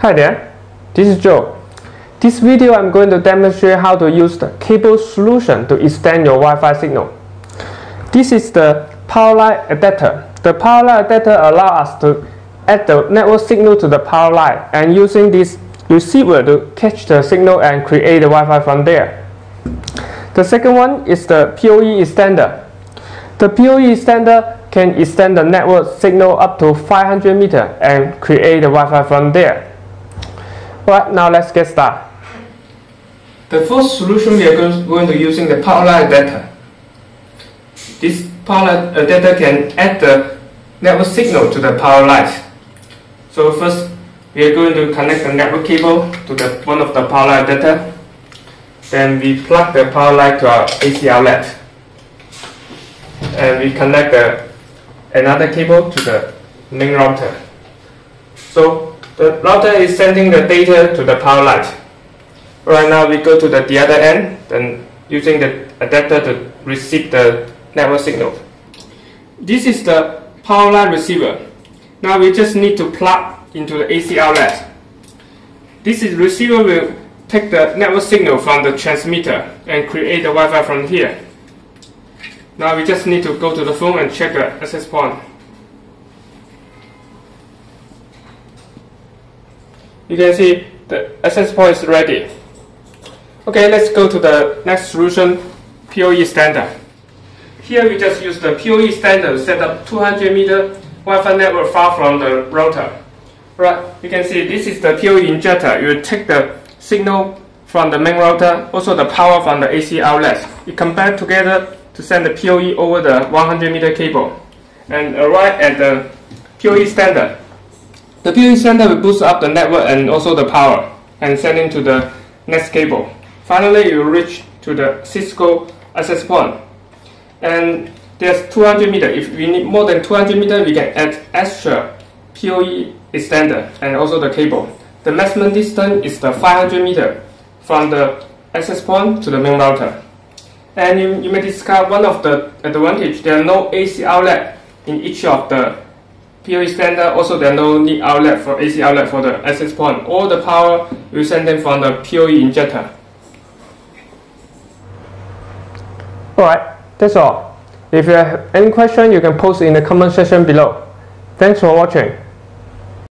Hi there, this is Joe. This video I'm going to demonstrate how to use the cable solution to extend your Wi-Fi signal. This is the power line adapter. The power line adapter allows us to add the network signal to the power line and using this receiver to catch the signal and create the Wi-Fi from there. The second one is the PoE extender. The PoE extender can extend the network signal up to 500 meter and create the Wi-Fi from there. Right now let's get started. The first solution we are going to using the power adapter. This power adapter uh, can add the network signal to the power line. So first we are going to connect the network cable to the one of the power adapter. Then we plug the power line to our AC outlet. And we connect the another cable to the main router. So the router is sending the data to the power line. Right now we go to the, the other end, then using the adapter to receive the network signal. This is the power line receiver. Now we just need to plug into the AC outlet. This is receiver will take the network signal from the transmitter and create the Wi-Fi from here. Now we just need to go to the phone and check the access point. You can see the access point is ready. Okay, let's go to the next solution, PoE extender. Here we just use the PoE extender to set up 200 meter Wi-Fi network far from the router. Right, you can see this is the PoE injector. You take the signal from the main router, also the power from the AC outlet. You combine together to send the PoE over the 100 meter cable and arrive at the PoE extender. The PoE extender will boost up the network and also the power and send it to the next cable. Finally, you reach to the Cisco access point. And there's 200 meter. If we need more than 200 meter, we can add extra PoE extender and also the cable. The maximum distance is the 500 meter from the access point to the main router. And you, you may discover one of the advantage, there are no AC outlet in each of the PoE extender. Also, there are no need outlet for AC outlet for the access point. All the power will send them from the PoE injector. Alright, that's all. If you have any question, you can post in the comment section below. Thanks for watching.